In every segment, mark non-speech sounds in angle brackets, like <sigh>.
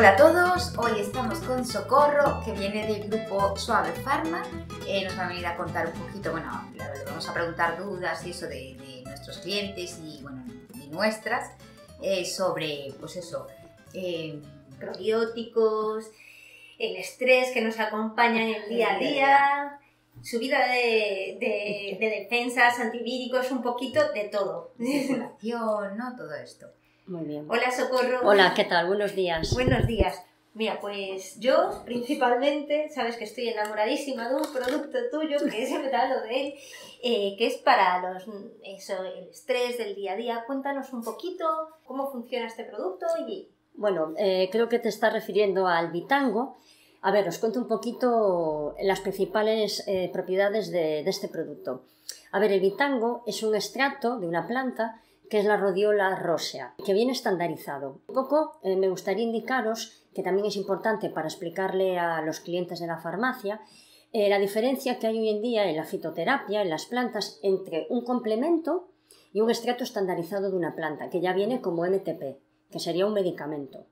Hola a todos, hoy estamos con Socorro, que viene del grupo Suave Pharma. Eh, nos va a venir a contar un poquito, bueno, vamos a preguntar dudas y eso de, nuestros clientes y, bueno, y nuestras, eh, sobre, pues eso, eh, probióticos, el estrés que nos acompaña en el día a día, subida de, de defensas, antivíricos, un poquito de todo. circulación, ¿no? Todo esto. Muy bien. Hola, Socorro. Hola, ¿qué tal? Buenos días. Buenos días. Mira, pues yo principalmente, sabes que estoy enamoradísima de un producto tuyo, que te hablo de él, eh, que es para los, eso, el estrés del día a día. Cuéntanos un poquito cómo funciona este producto y... Bueno, eh, creo que te estás refiriendo al Bitango. A ver, os cuento un poquito las principales eh, propiedades de, de este producto. A ver, el Bitango es un extracto de una planta que es la rodiola rosea, que viene estandarizado. Un poco eh, me gustaría indicaros que también es importante para explicarle a los clientes de la farmacia eh, la diferencia que hay hoy en día en la fitoterapia, en las plantas, entre un complemento y un extracto estandarizado de una planta, que ya viene como MTP, que sería un medicamento.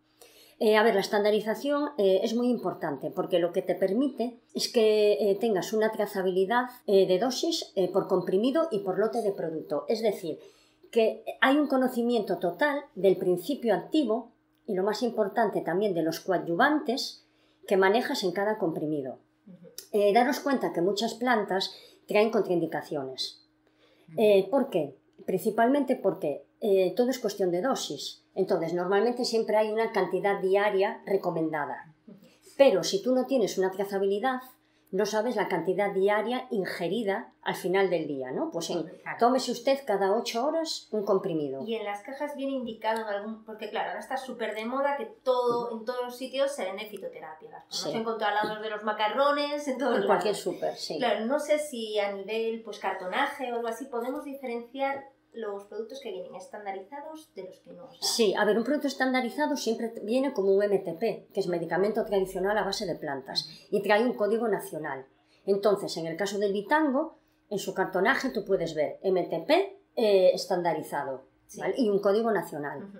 Eh, a ver, la estandarización es muy importante porque lo que te permite es que tengas una trazabilidad de dosis por comprimido y por lote de producto. Es decir, que hay un conocimiento total del principio activo y lo más importante también de los coadyuvantes que manejas en cada comprimido. Eh, daros cuenta que muchas plantas traen contraindicaciones. Eh, ¿Por qué? Principalmente porque eh, todo es cuestión de dosis. Entonces, normalmente siempre hay una cantidad diaria recomendada. Pero si tú no tienes una trazabilidad, no sabes la cantidad diaria ingerida al final del día, ¿no? Pues en, Claro. tómese usted cada ocho horas un comprimido. Y en las cajas viene indicado en algún... Porque claro, ahora está súper de moda que todo, en todos los sitios se vende fitoterapia. Las Sí. encontrar al lado de los macarrones, en todos En cualquier lados. súper, sí. Claro, no sé si a nivel pues cartonaje o algo así podemos diferenciar los productos que vienen estandarizados de los que no. o sea, Sí, a ver, un producto estandarizado siempre viene como un MTP, que es medicamento tradicional a base de plantas, y trae un código nacional. Entonces, en el caso del Bitango, en su cartonaje tú puedes ver MTP eh, estandarizado Sí. ¿vale? y un código nacional.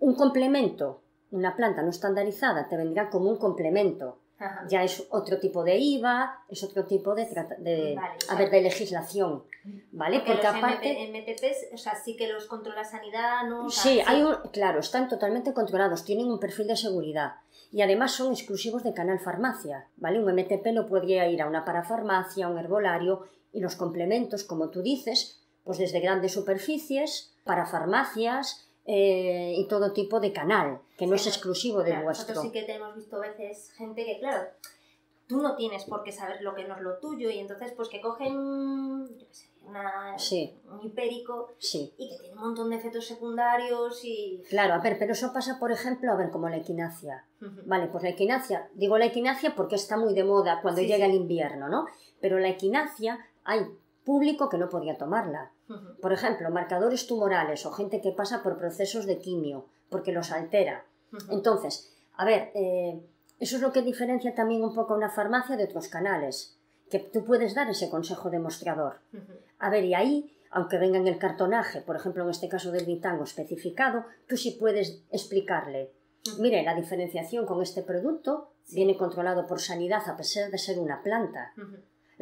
Un complemento, una planta no estandarizada, te vendrá como un complemento. Ajá. Ya es otro tipo de IVA, es otro tipo de, de, Vale, a ver, de legislación, ¿vale? Porque, Porque los aparte... O sea, sí que los controla sanidad, ¿no? O sea, Sí, hay un, claro, están totalmente controlados, tienen un perfil de seguridad y además son exclusivos de Canal Farmacia, ¿vale? Un MTP no podría ir a una parafarmacia, a un herbolario y los complementos, como tú dices, pues desde grandes superficies, parafarmacias eh, y todo tipo de canal, que no Sí, es exclusivo del Claro, vuestro. Nosotros sí que tenemos visto a veces gente que, claro, tú no tienes por qué saber lo que no es lo tuyo y entonces pues que cogen, yo qué sé, una, Sí. un hipérico Sí, y que tiene un montón de efectos secundarios y... claro, a ver, pero eso pasa, por ejemplo, a ver, como la equinacia. Vale, pues la equinacia, digo la equinacia porque está muy de moda cuando Sí, llega el invierno, ¿no? Pero la equinacia hay público que no podía tomarla. Por ejemplo, marcadores tumorales o gente que pasa por procesos de quimio, porque los altera. Entonces, a ver, eh, eso es lo que diferencia también un poco a una farmacia de otros canales, que tú puedes dar ese consejo demostrador. A ver, y ahí, aunque venga en el cartonaje, por ejemplo, en este caso del Bitango especificado, tú sí puedes explicarle, mire, la diferenciación con este producto Sí. viene controlado por sanidad a pesar de ser una planta.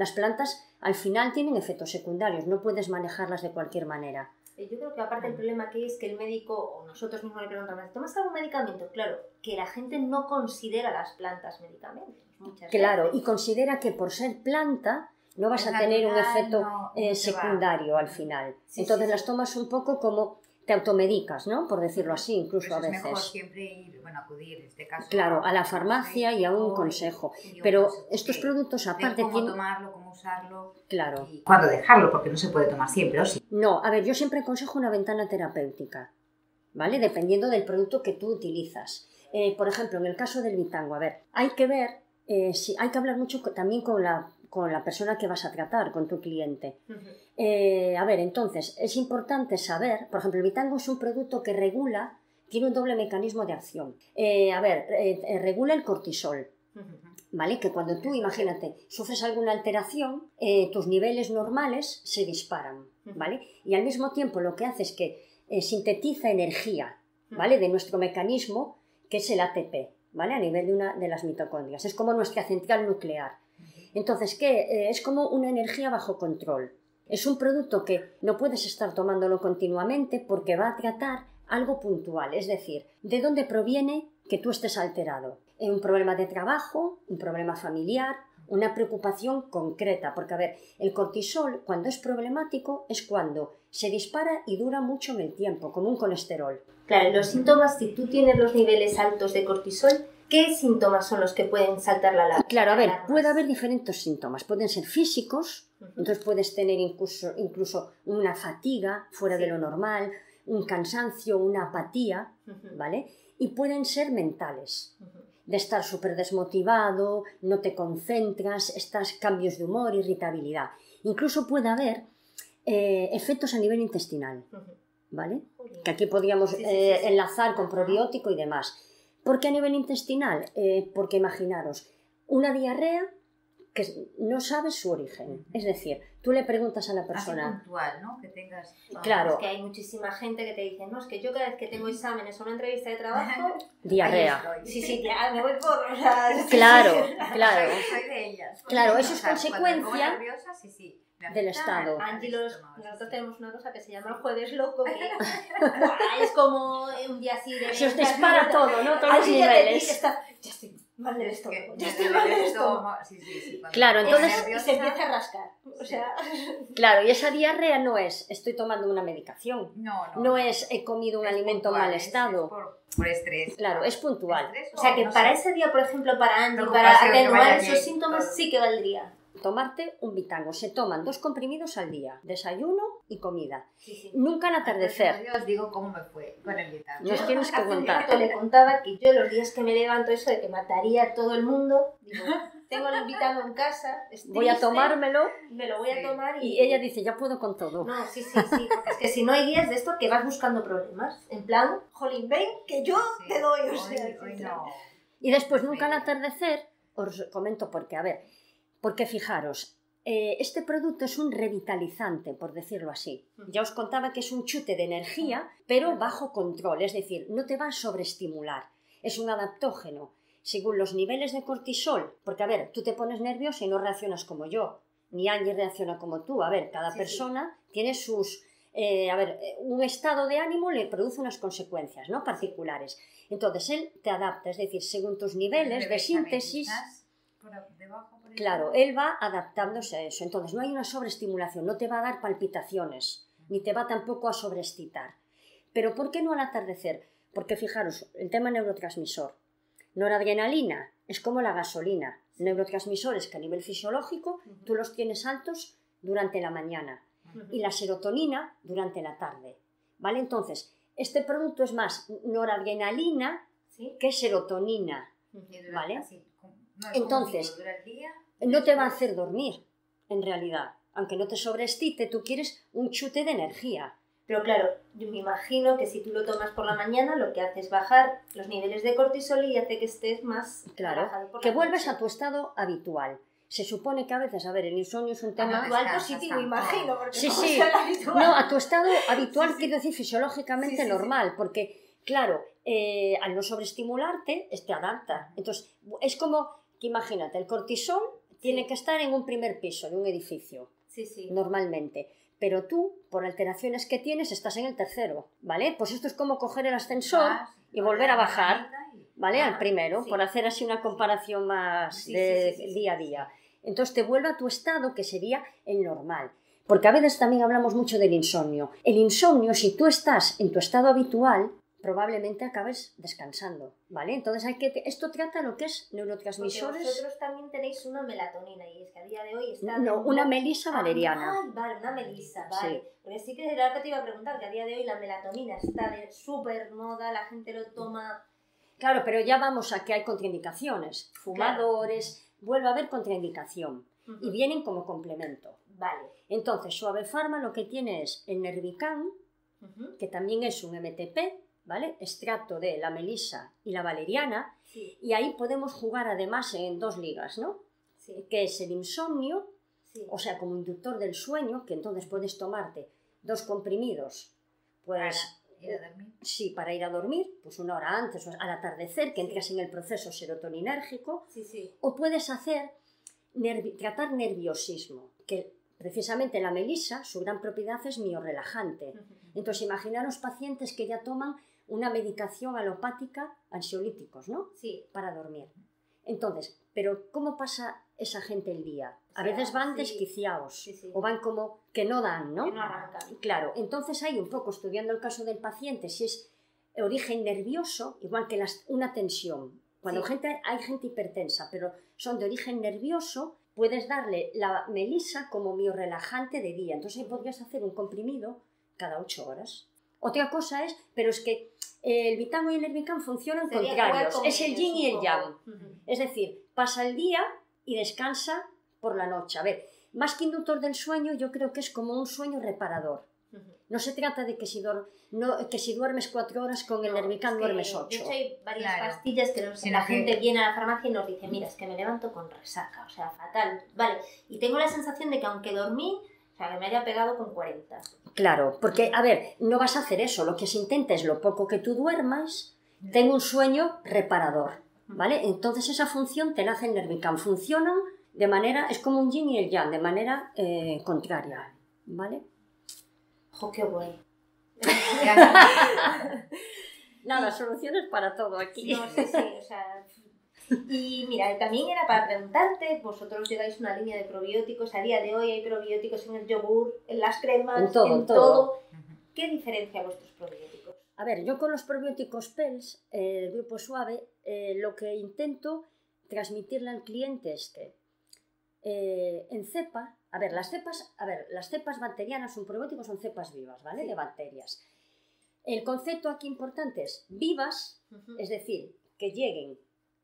Las plantas al final tienen efectos secundarios, no puedes manejarlas de cualquier manera. Eh, Yo creo que aparte el problema que es que el médico, o nosotros mismos le preguntamos, ¿tomas algún medicamento? Claro, que la gente no considera las plantas medicamentos. Muchas Claro, y considera que por ser planta no vas a tener un efecto no- eh, secundario al final. Sí, Entonces sí, las tomas un poco como te automedicas, ¿no? Por decirlo así, incluso Por a eso es mejor veces. siempre ir, bueno, acudir en este caso. Claro, a la farmacia y a un consejo. Pero estos productos aparte cómo tienen... tomarlo, cómo usarlo Claro. y cuándo dejarlo, porque no se puede tomar siempre, ¿o sí? No, a ver, yo siempre aconsejo una ventana terapéutica, ¿vale? Dependiendo del producto que tú utilizas. Eh, por ejemplo, en el caso del Bitango, a ver, hay que ver, eh, si, hay que hablar mucho también con la, con la persona que vas a tratar, con tu cliente. Eh, a ver, entonces, es importante saber, por ejemplo, el Bitango es un producto que regula, tiene un doble mecanismo de acción. Eh, a ver, eh, eh, regula el cortisol. ¿vale? Que cuando tú, imagínate, sufres alguna alteración, tus niveles normales se disparan, ¿vale? Y al mismo tiempo lo que hace es que sintetiza energía, ¿vale? De nuestro mecanismo, que es el ATP. ¿vale? A nivel de, una, de las mitocondrias. Es como nuestra central nuclear. Entonces, ¿qué? Eh, es como una energía bajo control. Es un producto que no puedes estar tomándolo continuamente porque va a tratar algo puntual, es decir, de dónde proviene que tú estés alterado. Un problema de trabajo, un problema familiar, una preocupación concreta, porque a ver, el cortisol cuando es problemático es cuando se dispara y dura mucho en el tiempo, como un colesterol. Claro, los síntomas, si tú tienes los niveles altos de cortisol, ¿qué síntomas son los que pueden saltar la alarma? Claro, a ver, puede haber diferentes síntomas. Pueden ser físicos, entonces puedes tener incluso, incluso una fatiga fuera de lo normal, un cansancio, una apatía, ¿vale? Y pueden ser mentales, de estar súper desmotivado, no te concentras, estás cambios de humor, irritabilidad. Incluso puede haber eh, efectos a nivel intestinal, ¿vale? Que aquí podríamos eh, enlazar con probiótico y demás. ¿Por qué a nivel intestinal? Eh, porque imaginaros, una diarrea que no sabes su origen. Es decir, tú le preguntas a la persona. Así puntual, ¿no? Que tengas. Claro. Es que hay muchísima gente que te dice, no, es que yo cada vez que tengo exámenes o una entrevista de trabajo. <laughs> Diarrea. Sí, sí, <laughs> ya me voy por. Sea, Claro, <laughs> claro. Soy de ellas. Claro, eso es O sea, consecuencia nerviosa, sí, sí, me del estado. al Angie, los- estómago, sí, nosotros tenemos una cosa que se llama el jueves loco, que <laughs> es como un día así de... Se os dispara todo, ¿no? Todos los niveles. ya estoy mal del estómago, ya estoy mal el del estómago. sí, sí, sí, Claro, entonces- Y se empieza a rascar. O sea, <laughs> Claro, y esa diarrea no es estoy tomando una medicación, No, no. no es he comido un alimento mal es- estado. es por, estrés. Claro, es puntual. O sea que no para sé. ese día, por ejemplo, para Angie, para atenuar esos síntomas, sí que valdría. Tomarte un bitango. Se toman dos comprimidos al día, desayuno y comida. Sí, sí. Nunca al atardecer. Yo os digo cómo me fue con el vital. Nos tienes que contar. <laughs> le contaba que yo los días que me levanto eso de que mataría a todo el mundo, digo, tengo el invitado en casa, es Voy a triste, tomármelo me lo voy a tomar y... y ella dice, ya puedo con todo. No, sí, sí, sí, porque es que si no hay días de esto que vas buscando problemas, en plan, jolín, ven, que yo Sí. te doy, o Hoy- sea, hoy sí, no. Y después, nunca al atardecer, os comento por qué. A ver, porque fijaros, eh, este producto es un revitalizante, por decirlo así. Ya os contaba que es un chute de energía, pero bajo control, es decir, no te va a sobreestimular. Es un adaptógeno. Según los niveles de cortisol, porque a ver, tú te pones nervioso y no reaccionas como yo, ni Angie reacciona como tú. A ver, cada Sí, sí. persona tiene sus. eh, a ver, eh, un estado de ánimo le produce unas consecuencias ¿no? particulares. Entonces él te adapta, es decir, según tus niveles de síntesis, por debajo, por claro, él va adaptándose a eso. Entonces no hay una sobreestimulación, no te va a dar palpitaciones, ni te va tampoco a sobreexcitar. Pero ¿por qué no al atardecer? Porque fijaros, el tema neurotransmisor. Noradrenalina es como la gasolina. Neurotransmisores que a nivel fisiológico tú los tienes altos durante la mañana y la serotonina durante la tarde. ¿Vale? Entonces, este producto es más noradrenalina ¿Sí? que serotonina. ¿vale? así, Entonces, No te va a hacer dormir, en realidad. Aunque no te sobreexcite, tú quieres un chute de energía. Pero claro, yo me imagino que si tú lo tomas por la mañana, lo que hace es bajar los niveles de cortisol y hace que estés más Claro, por que vuelves a tu estado habitual. Se supone que a veces, a ver, el insomnio es un tema... Habitual positivo, imagino, porque Sí, sí. No, a tu estado habitual Sí, sí. quiero decir fisiológicamente sí. normal, porque, claro, eh, al no sobreestimularte, te adapta. Entonces, es como que imagínate, el cortisol tiene que estar en un primer piso de un edificio, Sí, sí. normalmente. Pero tú, por alteraciones que tienes, estás en el tercero, ¿vale? Pues esto es como coger el ascensor vas, y volver a bajar, ¿vale? Al Ah, primero, por hacer así una comparación más de día a día. Entonces te vuelve a tu estado que sería el normal. Porque a veces también hablamos mucho del insomnio. El insomnio, si tú estás en tu estado habitual, probablemente acabes descansando, ¿vale? Entonces hay que esto trata lo que es Porque neurotransmisores. vosotros también tenéis una melatonina y es que a día de hoy está... No, una melisa valeriana. Ah, Ay, vale, una melisa, vale. Sí. Porque sí que era lo que te iba a preguntar, que a día de hoy la melatonina está de súper moda, la gente lo toma... Claro, pero ya vamos a que hay contraindicaciones. Fumadores, vuelve a haber contraindicación. Y vienen como complemento. Vale. Entonces, Suave Pharma lo que tiene es el Nervican, que también es un MTP, ¿vale? Extracto de la melisa y la valeriana, Sí, y ahí podemos jugar además en dos ligas, ¿no? sí, Que es el insomnio, sí. o sea, como inductor del sueño, que entonces puedes tomarte dos comprimidos, pues Ir a dormir. sí, para ir a dormir, pues una hora antes, o al atardecer, que entras en el proceso serotoninérgico, o puedes hacer nervi- tratar nerviosismo, que precisamente la melisa, su gran propiedad es miorrelajante. Entonces, imaginaros pacientes que ya toman una medicación alopática, ansiolíticos, ¿no? Sí, Para dormir. Entonces, pero ¿cómo pasa esa gente el día? A O sea, veces van sí. desquiciados Sí, sí. o van como que no dan, ¿no? que no arrancan. Claro, entonces hay un poco estudiando el caso del paciente, si es origen nervioso, igual que las- una tensión. Cuando gente, hay gente hipertensa, pero son de origen nervioso, puedes darle la melisa como miorrelajante de día. Entonces ahí podrías hacer un comprimido cada ocho horas. Otra cosa es, pero es que el Vitango y el Nervican funcionan Sería contrarios. Es el yin y el yang. Es decir, pasa el día y descansa por la noche. A ver, más que inductor del sueño, yo creo que es como un sueño reparador. No se trata de que si, no, que si duermes cuatro horas con el No, duermes De ocho. hecho, hay varias Claro. pastillas que nos- la que- gente viene a la farmacia y nos dice, mira, es que me levanto con resaca, o sea, fatal. Vale, y tengo la sensación de que aunque dormí, sea, que me haya pegado con 40. Claro, porque, a ver, no vas a hacer eso. Lo que se intenta es lo poco que tú duermas, ten un sueño reparador, ¿vale? Entonces esa función te la hace el Nervican. Funcionan de manera, es como un yin y el yang, de manera eh, contraria, ¿vale? ¡Jo, qué guay! <laughs> Nada, <laughs> soluciones para todo aquí. No, sí, sí, o sea... <laughs> Y mira, también era para preguntarte, vosotros lleváis una línea de probióticos, a día de hoy hay probióticos en el yogur, en las cremas, En todo, en en todo. ¿Qué diferencia vuestros probióticos? A ver, yo con los probióticos PELS, eh, del grupo suave, eh, lo que intento transmitirle al cliente es que eh, en cepa, a ver, las cepas, a ver, las cepas bacterianas, un probiótico son cepas vivas, ¿vale? Sí. De bacterias. El concepto aquí importante es vivas, es decir, que lleguen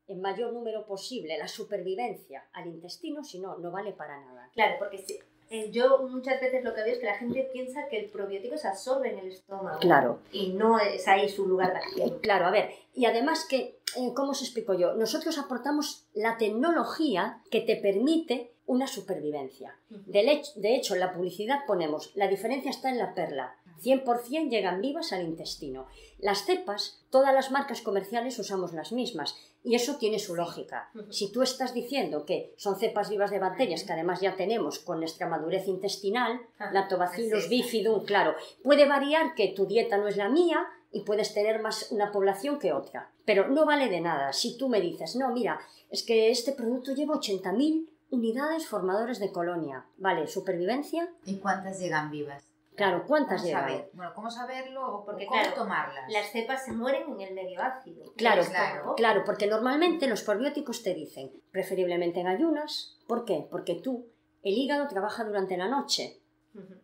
en mayor número posible la supervivencia al intestino, si no, no vale para nada. Claro, porque si- eh, yo muchas veces lo que veo es que la gente piensa que el probiótico se absorbe en el estómago. Claro. Y no es ahí su lugar de acción. Claro, a ver, y además que, eh, ¿cómo os explico yo? Nosotros aportamos la tecnología que te permite una supervivencia. Del hech- de hecho, en la publicidad ponemos, la diferencia está en la perla. 100% llegan vivas al intestino. Las cepas, todas las marcas comerciales usamos las mismas y eso tiene su lógica. Si tú estás diciendo que son cepas vivas de bacterias que además ya tenemos con nuestra madurez intestinal, Ajá, lactobacillus bifidum, claro, puede variar que tu dieta no es la mía y puedes tener más una población que otra, pero no vale de nada si tú me dices, no, mira, es que este producto lleva 80.000 unidades formadores de colonia, vale, supervivencia, ¿Y cuántas llegan vivas? Claro, ¿cuántas saber? Bueno, ¿cómo saberlo o Porque, cómo claro, tomarlas? Las cepas se mueren en el medio ácido. Claro, estómago. Claro, porque normalmente los probióticos te dicen, preferiblemente en ayunas, ¿por qué? Porque tú, el hígado trabaja durante la noche,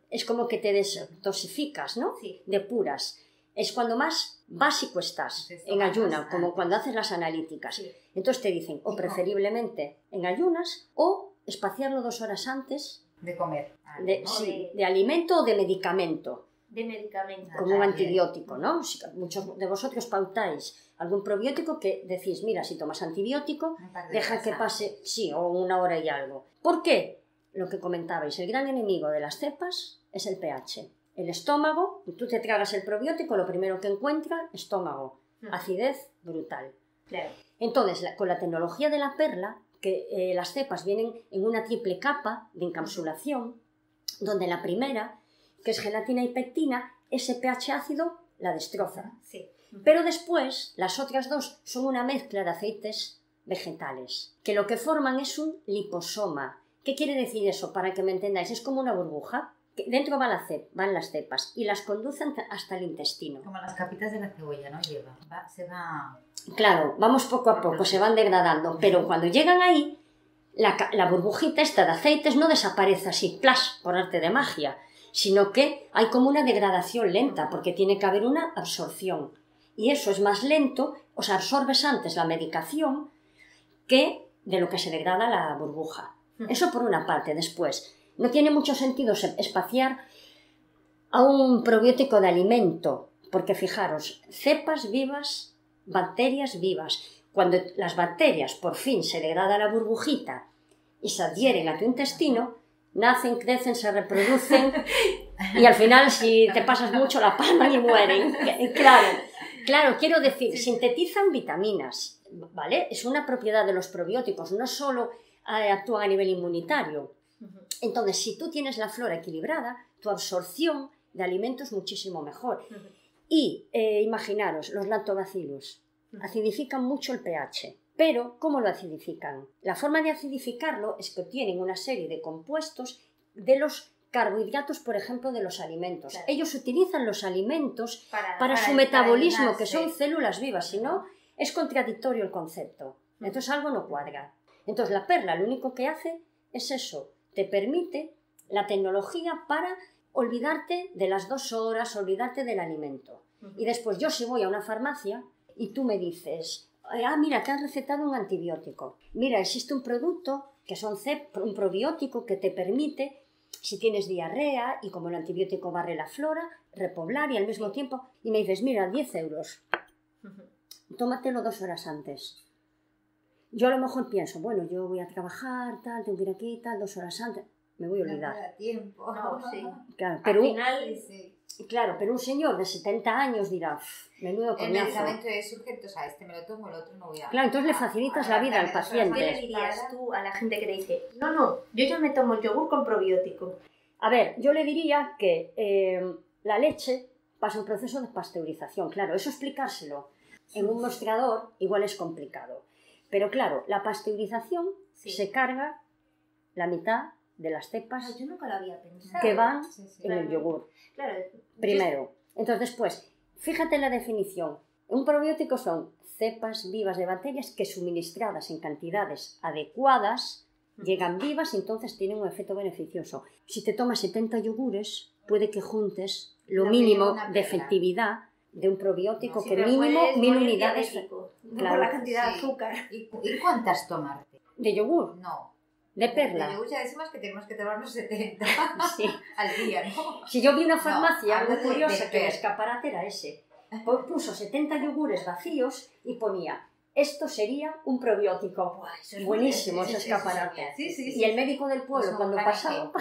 es como que te desdosificas, ¿no? Sí. Depuras. Es cuando más básico estás, en ayuna, tomas como cuando haces las analíticas. Sí. Entonces te dicen, o preferiblemente en ayunas, o espaciarlo dos horas antes De comer. algo, de, ¿no? sí, de- de alimento o de medicamento, De medicamentos. como un Ah, antibiótico, ¿no? Si muchos de vosotros pautáis algún probiótico que decís, mira, si tomas antibiótico, de deja que pase, sí, o una hora y algo. ¿Por qué? Lo que comentabais, el gran enemigo de las cepas es el pH. El estómago, tú te tragas el probiótico, lo primero que encuentra, estómago, Ujú. acidez brutal. Claro. Entonces, la- con la tecnología de la perla, que eh, las cepas vienen en una triple capa de encapsulación, donde la primera, que es gelatina y pectina, ese pH ácido la destroza. Sí. Pero después, las otras dos son una mezcla de aceites vegetales, que lo que forman es un liposoma. ¿Qué quiere decir eso? Para que me entendáis, es como una burbuja. Que Dentro va la cep- van las cepas y las conducen hasta el intestino. Como las capitas de la cebolla, ¿no? Lleva. Va- se va... Claro, vamos poco a poco, se van degradando, pero cuando llegan ahí, la, la burbujita esta de aceites no desaparece así, plas, por arte de magia, sino que hay como una degradación lenta, porque tiene que haber una absorción. Y eso es más lento, o sea, absorbes antes la medicación que de lo que se degrada la burbuja. Eso por una parte. Después, no tiene mucho sentido se- espaciar a un probiótico de alimento, porque fijaros, cepas vivas, bacterias vivas. Cuando las bacterias por fin se degrada la burbujita y se adhieren a tu intestino, nacen, crecen, se reproducen <laughs> y al final si te pasas mucho la palma y mueren. <laughs> Claro, claro, quiero decir, sintetizan vitaminas, ¿vale? Es una propiedad de los probióticos, no solo eh, actúan a nivel inmunitario. Entonces, si tú tienes la flora equilibrada, tu absorción de alimentos es muchísimo mejor. Y eh, imaginaros, los lactobacillus acidifican mucho el pH. Pero, ¿cómo lo acidifican? La forma de acidificarlo es que tienen una serie de compuestos de los carbohidratos, por ejemplo, de los alimentos. Ellos utilizan los alimentos para, su metabolismo, que son células vivas, si no, es contradictorio el concepto. Entonces algo no cuadra. Entonces la perla lo único que hace es eso, te permite la tecnología para olvidarte de las dos horas, olvidarte del alimento. Y después yo si voy a una farmacia y tú me dices, ah, mira, te han recetado un antibiótico. Mira, existe un producto que son un probiótico que te permite, si tienes diarrea y como el antibiótico barre la flora, repoblar y al mismo tiempo, y me dices, mira, 10 euros, tómatelo dos horas antes. Yo a lo mejor pienso, bueno, yo voy a trabajar, tal, tengo que ir aquí, tal, dos horas antes, me voy a olvidar. No tiempo. No, <laughs> sí. Claro, pero, Al final, sí. Claro, pero un señor de 70 años dirá, menudo coñazo. El medicamento es urgente, o sea, este me lo tomo, el otro no voy a... Claro, entonces le facilitas la vida al paciente. ¿Qué le dirías tú a la gente que te dice, no, no, yo ya me tomo el yogur con probiótico? A ver, yo le diría que eh, la leche pasa un proceso de pasteurización, claro, eso explicárselo en un mostrador igual es complicado. Pero claro, la pasteurización se carga la mitad de las cepas yo nunca lo había pensado. que van en el yogur. Claro. Primero. Entonces, después, fíjate en la definición. Un probiótico son cepas vivas de bacterias que suministradas en cantidades adecuadas llegan vivas y entonces tienen un efecto beneficioso. Si te tomas 70 yogures, puede que juntes lo mínimo de efectividad de un probiótico que mínimo mil unidades. Claro. la cantidad de azúcar. ¿Y, cuántas tomarte? ¿De yogur? No. De perla. De yogur ya decimos que tenemos que tomarnos 70 <laughs> al día, ¿no? Si yo vi una farmacia, algo curioso, que el escaparate era ese. Puso 70 yogures vacíos y ponía esto sería un probiótico. Buenísimo ese escaparate. y el médico del pueblo, pues cuando pasaba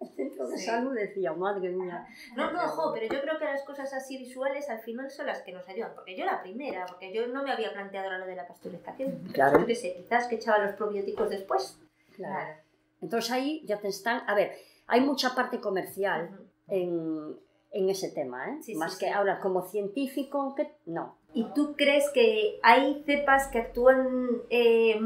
el centro de salud decía, madre mía. No, no, ojo, pero yo creo que las cosas así visuales al final son las que nos ayudan. Porque yo la primera, porque yo no me había planteado lo de la pasteurización. Claro. Yo qué sé, quizás que echaba los probióticos después. Claro. Entonces ahí ya te están. A ver, hay mucha parte comercial en, en, ese tema, ¿eh? Más que ahora como científico, que no. ¿Y tú crees que hay cepas que actúan, eh,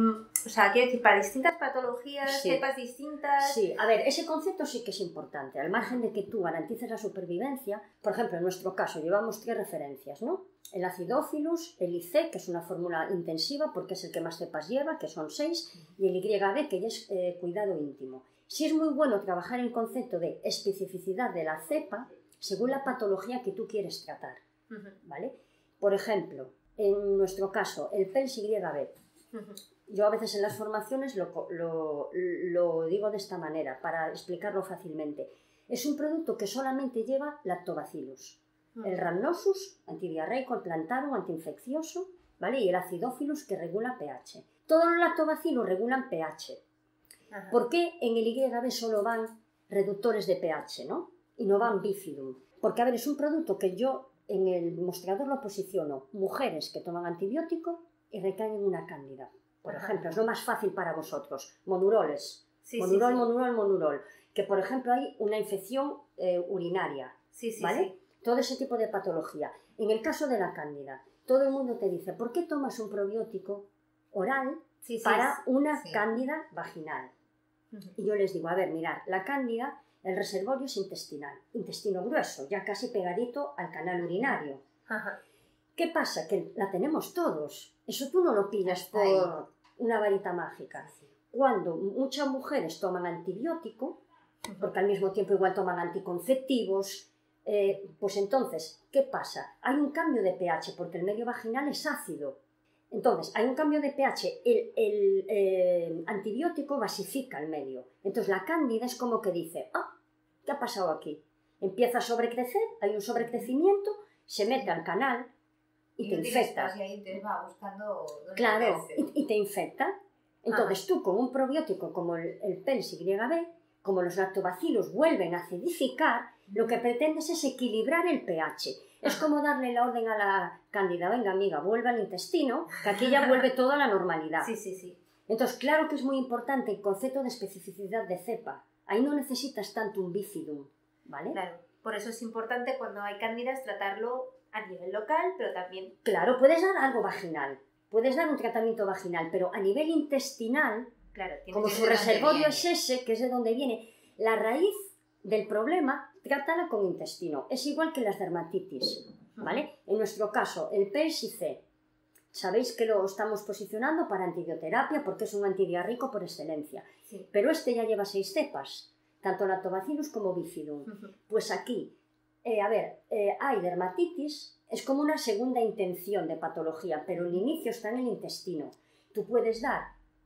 o sea, quiero decir, para distintas patologías, cepas distintas? Sí, a ver, ese concepto sí que es importante. Al margen de que tú garantices la supervivencia, por ejemplo, en nuestro caso llevamos tres referencias, ¿no? El acidófilus, el IC, que es una fórmula intensiva porque es el que más cepas lleva, que son seis, y el YB, que ya es eh, cuidado íntimo. Sí es muy bueno trabajar el concepto de especificidad de la cepa según la patología que tú quieres tratar, ¿vale? Por ejemplo, en nuestro caso, el PELS YB. Yo a veces en las formaciones lo, digo de esta manera, para explicarlo fácilmente. Es un producto que solamente lleva lactobacillus. El rhamnosus, antidiarreico, el plantarum, antiinfeccioso, ¿vale? Y el acidófilus, que regula pH. Todos los lactobacillus regulan pH. ¿Por qué en el YB solo van reductores de pH, no? Y no van bifidum. Porque, a ver, es un producto que yo en el mostrador lo posiciono mujeres que toman antibiótico y recaen en una cándida. Por ejemplo, es lo más fácil para vosotros. Monuroles. monurol, monurol, monurol. Que, por ejemplo, hay una infección eh, urinaria. ¿Vale? Todo ese tipo de patología. En el caso de la cándida, todo el mundo te dice, ¿por qué tomas un probiótico oral para una cándida vaginal? Y yo les digo, a ver, mirad, la cándida el reservorio es intestinal, intestino grueso, ya casi pegadito al canal urinario. ¿Qué pasa? Que la tenemos todos. Eso tú no lo pillas por una varita mágica. Cuando muchas mujeres toman antibiótico, porque al mismo tiempo igual toman anticonceptivos, eh, pues entonces, ¿qué pasa? Hay un cambio de pH porque el medio vaginal es ácido. Entonces, hay un cambio de pH, el, eh, antibiótico basifica el medio. Entonces, la cándida es como que dice, ah, ¿qué ha pasado aquí? Empieza a sobrecrecer, hay un sobrecrecimiento, se mete al canal y, te infecta. Y ahí te va buscando claro, y, te infecta. Entonces, tú con un probiótico como el, el PELS YB, como los lactobacilos vuelven a acidificar, lo que pretendes es equilibrar el pH. Es como darle la orden a la cándida, venga amiga, vuelve al intestino, que aquí ya vuelve <laughs> todo a la normalidad. Sí, sí, sí. Entonces, claro que es muy importante el concepto de especificidad de cepa. Ahí no necesitas tanto un bifidum, ¿vale? Claro. Por eso es importante cuando hay cándidas tratarlo a nivel local, pero también... Claro, puedes dar algo vaginal, puedes dar un tratamiento vaginal, pero a nivel intestinal, Claro, como su reservorio es ese, que es de donde viene, la raíz del problema, trátala con intestino. Es igual que las dermatitis, ¿vale? En nuestro caso, el PSIC, sabéis que lo estamos posicionando para antibioterapia porque es un antidiarrico por excelencia. Sí. Pero este ya lleva seis cepas, tanto lactobacillus como bifidum. Pues aquí, eh, a ver, eh, hay dermatitis, es como una segunda intención de patología, pero el inicio está en el intestino. Tú puedes dar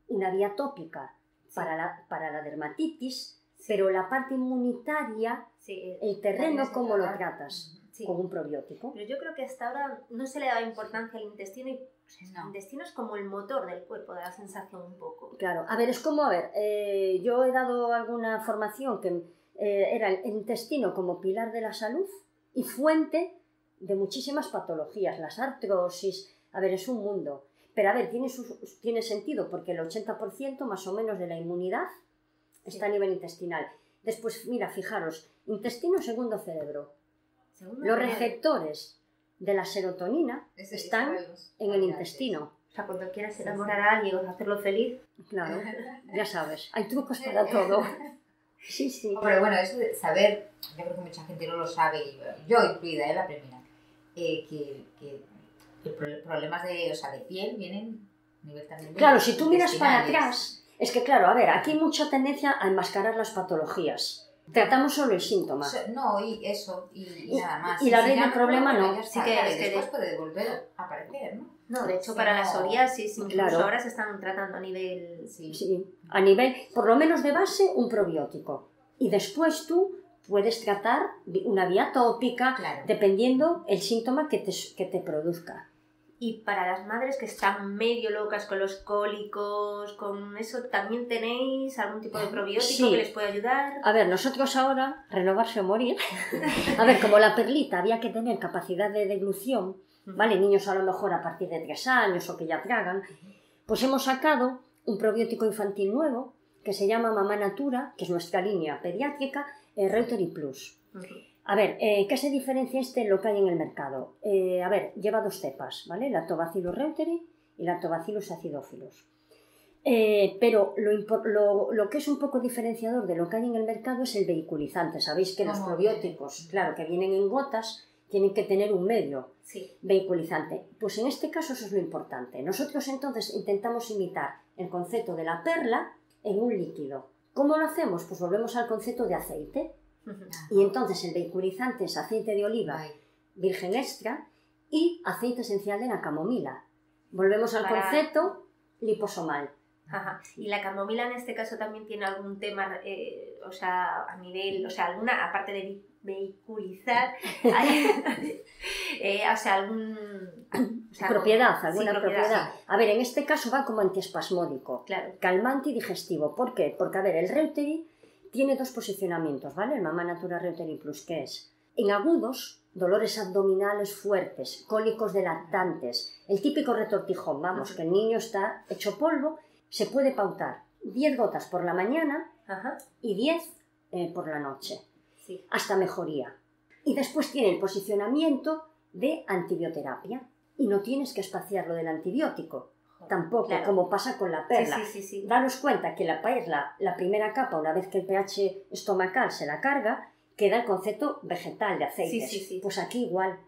una vía tópica para la, para la dermatitis, pero la parte inmunitaria, Sí, el terreno, ¿cómo lo tratas? sí. Con un probiótico. Pero yo creo que hasta ahora no se le daba importancia al intestino y pues, el No. intestino es como el motor del cuerpo, da la sensación un poco. Claro, a ver, es como, a ver, eh, yo he dado alguna formación que eh, era el intestino como pilar de la salud y fuente de muchísimas patologías, las artrosis, a ver, es un mundo. Pero a ver, tiene, su- tiene sentido porque el 80% más o menos de la inmunidad está a nivel intestinal. Después, mira, fijaros, intestino, segundo cerebro. Segundo Los receptores de la serotonina Ese- están en el intestino. O sea, cuando quieras Sí, enamorar a alguien o hacerlo feliz, Claro, ya sabes, hay trucos <laughs> para todo. <laughs> Sí, sí. Pero bueno, eso de saber, yo creo que mucha gente no lo sabe, y yo incluida, ¿eh? la primera, eh, que, que problemas de, o sea, de piel vienen a nivel también Claro, si tú miras para atrás, es que claro, a ver, aquí hay mucha tendencia a enmascarar las patologías. Tratamos solo el síntoma. O sea, no, y eso, y, y Y- nada más. y la si raíz del problema no. Sí que claro, es y que después de- puede volver a aparecer, ¿no? no, de hecho Sí, para la no. psoriasis incluso Claro. ahora se están tratando a nivel... Sí. Sí, a nivel, por lo menos de base, un probiótico. Y después tú puedes tratar una vía tópica, Claro. dependiendo el síntoma que te, que te produzca. Y para las madres que están medio locas con los cólicos, con eso, ¿también tenéis algún tipo de probiótico Sí. que les puede ayudar? A ver, nosotros ahora, renovarse o morir, <laughs> a ver, como la perlita había que tener capacidad de deglución, ¿vale? Niños a lo mejor a partir de tres años o que ya tragan, pues hemos sacado un probiótico infantil nuevo que se llama Mamá Natura, que es nuestra línea pediátrica, eh, Reuteri Plus. Ujú. A ver, eh, ¿qué se diferencia este de lo que hay en el mercado? Eh, a ver, lleva dos cepas, ¿vale? Lactobacillus reuteri y Lactobacillus acidophilus. Eh, pero lo, lo- lo que es un poco diferenciador de lo que hay en el mercado es el vehiculizante. Sabéis que los ¿Cómo probióticos, claro, que vienen en gotas, tienen que tener un medio Sí, vehiculizante. Pues en este caso eso es lo importante. Nosotros entonces intentamos imitar el concepto de la perla en un líquido. ¿Cómo lo hacemos? Pues volvemos al concepto de aceite. Y entonces el vehiculizante es aceite de oliva virgen extra y aceite esencial de la camomila. Volvemos al concepto liposomal. Ajá. Y la camomila en este caso también tiene algún tema, eh, o sea, a nivel, o sea, alguna, aparte de vehiculizar, <laughs> hay- <laughs> eh, o sea, algún... o sea, propiedad, sí, alguna propiedad. sí. A ver, en este caso va como antiespasmódico, Claro, calmante y digestivo. ¿Por qué? Porque, a ver, el Reuteri tiene dos posicionamientos, ¿vale? El Mamá Natura Reuteri Plus, que es en agudos, dolores abdominales fuertes, cólicos de lactantes, el típico retortijón, vamos, que el niño está hecho polvo, se puede pautar 10 gotas por la mañana ajá, y 10 eh, por la noche. sí. hasta mejoría. Y después tiene el posicionamiento de antibioterapia. Y no tienes que espaciarlo del antibiótico, tampoco, Claro. como pasa con la perla. sí, sí, sí. Daros cuenta que la perla, la primera capa, una vez que el pH estomacal se la carga, queda el concepto vegetal de aceites. Sí, sí, sí. Pues aquí igual.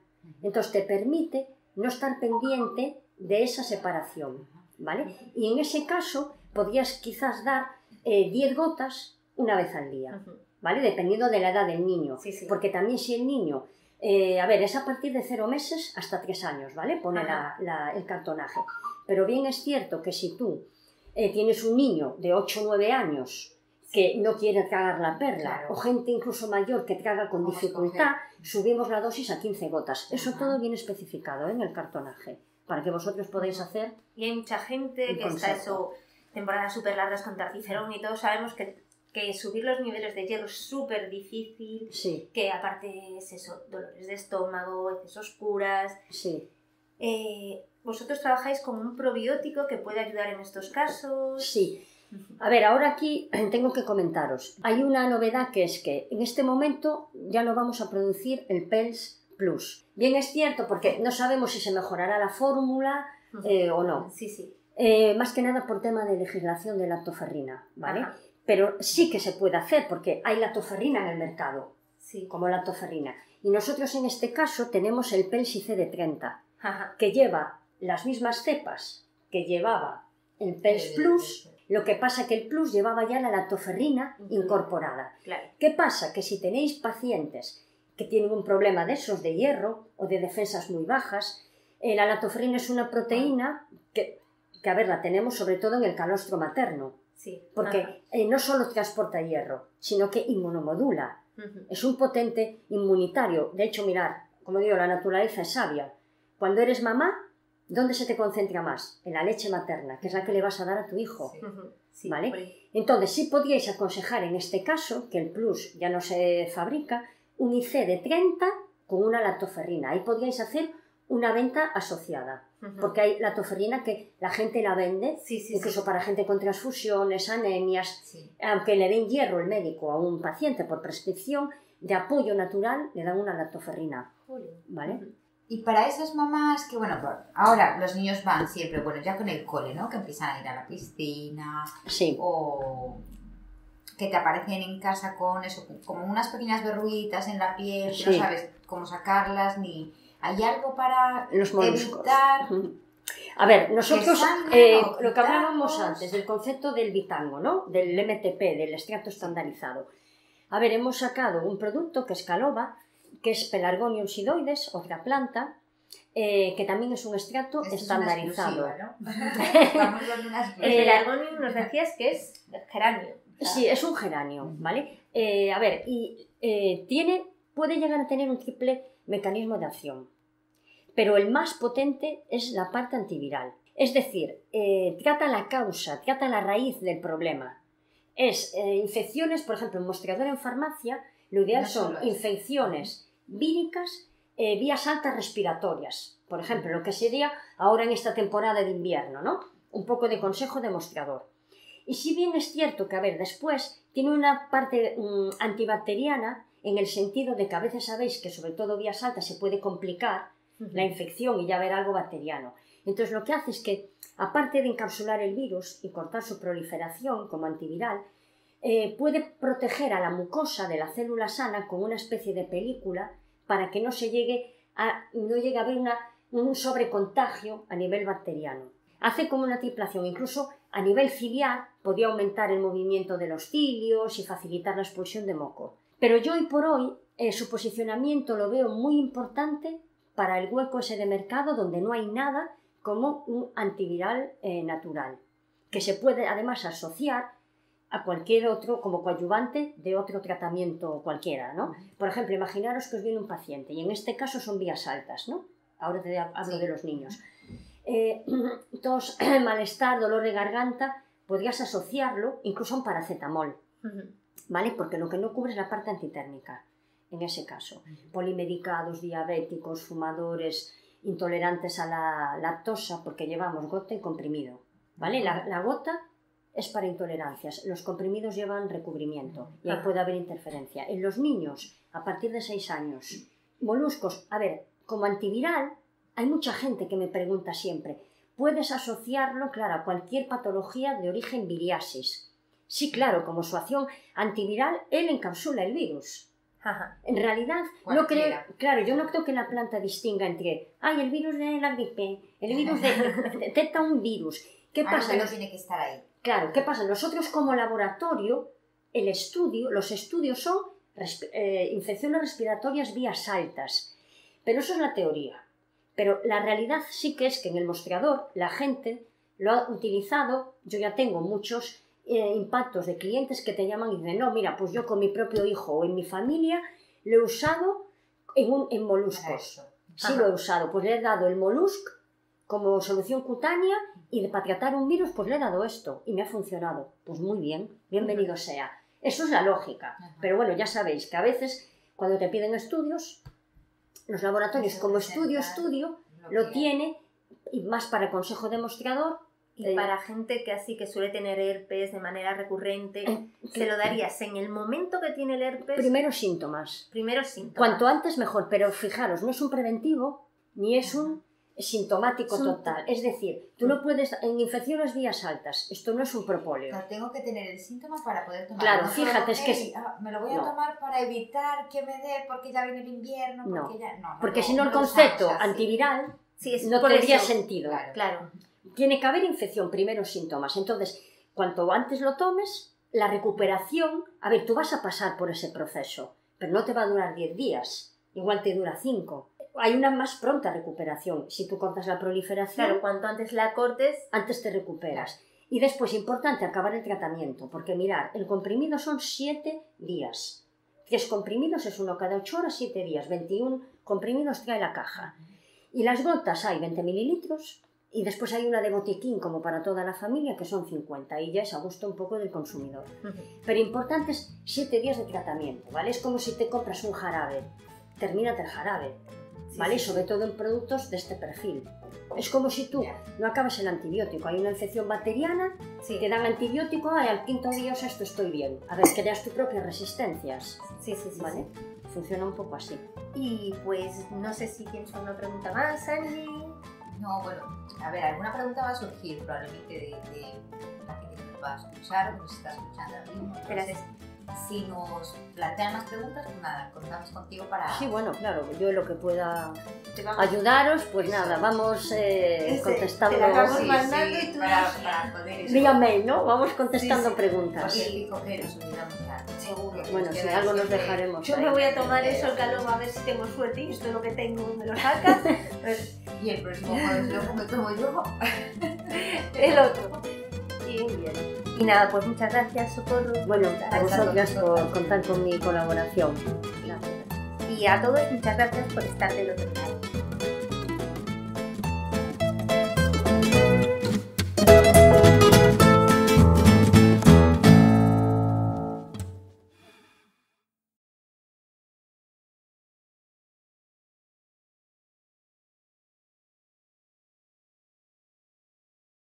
Entonces te permite no estar pendiente de esa separación. ¿Vale? Y en ese caso podrías quizás dar eh, 10 gotas una vez al día. ¿vale? Dependiendo de la edad del niño. Sí, sí. Porque también si el niño, eh, a ver, es a partir de cero meses hasta tres años, ¿vale? Pone la- Ajá. la- el cartonaje. Pero bien es cierto que si tú eh, tienes un niño de 8 o 9 años que no quiere tragar la perla, Claro. o gente incluso mayor que traga con ¿Cómo dificultad, subimos la dosis a 15 gotas. Eso Ajá. todo viene especificado ¿eh? en el cartonaje, para que vosotros podáis hacer Y hay mucha gente que está consejo. eso, temporadas súper largas con tarticerón y todos sabemos que, que subir los niveles de hierro es súper difícil, Sí, que aparte es eso, dolores de estómago, heces oscuras. sí, Eh, vosotros trabajáis con un probiótico que puede ayudar en estos casos. sí. A ver, ahora aquí <clears throat> tengo que comentaros. Hay una novedad que es que en este momento ya no vamos a producir el PELS Plus. Bien es cierto porque no sabemos si se mejorará la fórmula eh, o no. Sí, sí. Eh, más que nada por tema de legislación de lactoferrina, ¿vale? Ajá, Pero sí que se puede hacer porque hay lactoferrina en el mercado, sí. como lactoferrina. Y nosotros en este caso tenemos el PELS ICD30, Ajá. que lleva las mismas cepas que llevaba el PELS Plus, lo que pasa que el Plus llevaba ya la lactoferrina incorporada. Claro. ¿Qué pasa? Que si tenéis pacientes que tienen un problema de esos de hierro o de defensas muy bajas, eh, la lactoferrina es una proteína que, que, a ver, la tenemos sobre todo en el calostro materno, Sí. porque eh, no solo transporta hierro, sino que inmunomodula. Ujú. Es un potente inmunitario. De hecho, mirar, como digo, la naturaleza es sabia. Cuando eres mamá, ¿dónde se te concentra más? En la leche materna, que es la que le vas a dar a tu hijo. Sí. <laughs> Sí. Entonces, sí podríais aconsejar en este caso, que el Plus ya no se fabrica, un IC de 30 con una lactoferrina. Ahí podríais hacer una venta asociada, porque hay lactoferrina que la gente la vende, Sí, sí, incluso sí. para gente con transfusiones, anemias, Sí. aunque le den hierro el médico a un paciente por prescripción, de apoyo natural le dan una lactoferrina. ¿vale? Y para esas mamás que, bueno, ahora los niños van siempre, bueno, ya con el cole, ¿no? Que empiezan a ir a la piscina Sí, o que te aparecen en casa con eso, como unas pequeñas verruguitas en la piel, que no sabes cómo sacarlas, ni... ¿Hay algo para los moluscos. evitar. A ver, nosotros, eh, lo que hablábamos antes del concepto del bitango, ¿no? Del MTP, del extracto estandarizado. A ver, hemos sacado un producto que es Caloba, que es Pelargonium sidoides, otra planta, eh, que también es un extracto Esto es una estandarizado. <laughs> El pelargonium <laughs> nos decías que es geranio. O sea, Sí, es un geranio, ¿vale? Eh, a ver, y eh, tiene, puede llegar a tener un triple mecanismo de acción, pero el más potente es la parte antiviral. Es decir, eh, trata la causa, trata la raíz del problema. Es eh, infecciones, por ejemplo, en mostrador en farmacia, lo ideal No son infecciones víricas, eh, vías altas respiratorias. Por ejemplo, lo que sería ahora en esta temporada de invierno, ¿no? Un poco de consejo de mostrador. Y si bien es cierto que, a ver, después tiene una parte mm, antibacteriana en el sentido de que a veces sabéis que sobre todo vías altas se puede complicar la infección y ya haber algo bacteriano. Entonces lo que hace es que, aparte de encapsular el virus y cortar su proliferación como antiviral, eh, puede proteger a la mucosa de la célula sana con una especie de película para que no se llegue a, no llegue a haber una, un sobrecontagio a nivel bacteriano. Hace como una triplación, incluso a nivel ciliar podía aumentar el movimiento de los cilios y facilitar la expulsión de moco. Pero yo hoy por hoy eh, su posicionamiento lo veo muy importante para el hueco ese de mercado donde no hay nada como un antiviral eh, natural, que se puede además asociar a cualquier otro como coadyuvante de otro tratamiento cualquiera, ¿no? Por ejemplo, imaginaros que os viene un paciente y en este caso son vías altas, ¿no? Ahora te hablo Sí. de los niños. Eh, <clears throat> tos, <clears throat> malestar, dolor de garganta, podrías asociarlo incluso a un paracetamol. ¿vale? Porque lo que no cubre es la parte antitérmica, en ese caso. Polimedicados, diabéticos, fumadores, intolerantes a la lactosa, porque llevamos gota y comprimido, ¿vale? La, la gota es para intolerancias, los comprimidos llevan recubrimiento y ahí puede haber interferencia. En los niños, a partir de 6 años, moluscos, a ver, como antiviral, hay mucha gente que me pregunta siempre, ¿puedes asociarlo, claro, a cualquier patología de origen viriasis? Sí, claro, como su acción antiviral, él encapsula el virus. Ajá. En realidad, no creo, claro, yo no creo que la planta distinga entre, ay, el virus de la gripe, el <laughs> virus de, detecta un virus. ¿Qué Algo pasa? que no tiene que estar ahí. Claro, ¿qué pasa? Nosotros como laboratorio, el estudio, los estudios son eh, infecciones respiratorias vías altas. Pero eso es la teoría. Pero la realidad sí que es que en el mostrador la gente lo ha utilizado. Yo ya tengo muchos eh, impactos de clientes que te llaman y dicen, no, mira, pues yo con mi propio hijo o en mi familia lo he usado en, un, en moluscos. Sí lo he usado, pues le he dado el molusc como solución cutánea y de- para tratar un virus pues le he dado esto y me ha funcionado. Pues muy bien, bienvenido sea. Eso es la lógica. Pero bueno, ya sabéis que a veces cuando te piden estudios, los laboratorios Eso como estudio, estudio, lo que- tiene, y más para el consejo demostrador, Y Eh, para gente que así que suele tener herpes de manera recurrente, Eh, se lo darías en el momento que tiene el herpes, primeros síntomas. primeros síntomas. Cuanto antes mejor, pero fijaros, no es un preventivo ni es un sintomático total. Es decir, tú no puedes, en infecciones vías altas, esto no es un propóleo. Tengo que tener el síntoma para poder tomar. Claro, fíjate, es que "Ey, ah, me lo voy a no. tomar para evitar que me dé porque ya viene el invierno, No. porque ya no, no, Porque no, si no el concepto antiviral Sí, es no tendría eso. sentido. Claro. Claro. Tiene que haber infección, primeros síntomas. Entonces, cuanto antes lo tomes, la recuperación, a ver, tú vas a pasar por ese proceso, pero no te va a durar 10 días, igual te dura 5. Hay una más pronta recuperación. Si tú cortas la proliferación, Claro, cuanto antes la cortes, antes te recuperas. Y después, importante, acabar el tratamiento, porque mirar, el comprimido son 7 días. 3 comprimidos es uno cada 8 horas, 7 días. 21 comprimidos trae la caja. Y las gotas hay 20 mililitros y después hay una de botiquín como para toda la familia que son 50 y ya es a gusto un poco del consumidor. Pero importante es 7 días de tratamiento, ¿vale? Es como si te compras un jarabe, termínate el jarabe, ¿vale? sí, Sobre todo en productos de este perfil. Es como si tú no acabas el antibiótico, hay una infección bacteriana, sí, te dan antibiótico, ay, al quinto día o sexto estoy bien. A ver, creas tus propias resistencias, sí, sí, sí, ¿vale? Funciona un poco así. sí. Y pues no sé si tienes alguna pregunta más, Angie. No, bueno, a ver, alguna pregunta va a surgir probablemente de, de la gente que nos va a escuchar o que nos está escuchando ahora mismo. Entonces, si nos plantean más preguntas, pues nada, contamos contigo para... Sí, bueno, claro, yo lo que pueda ayudaros, pues Eso. nada, vamos eh, contestando. vamos Sí, mandando sí, y tú para, para poder. Vía mail, ¿no? Vamos contestando Sí, preguntas. Olvidamos ya. Seguro. Bueno, si algo nos dejaremos. Yo me voy a tomar eso, el calor, a ver si tengo suerte y esto es lo que tengo, me lo sacas. <laughs> Pues, Y el próximo jueves luego yo. <laughs> el otro. Bien. Y nada, pues muchas gracias, Socorro. Bueno, a vosotras por contar con mi colaboración. Y a todos, muchas gracias por estar del otro lado.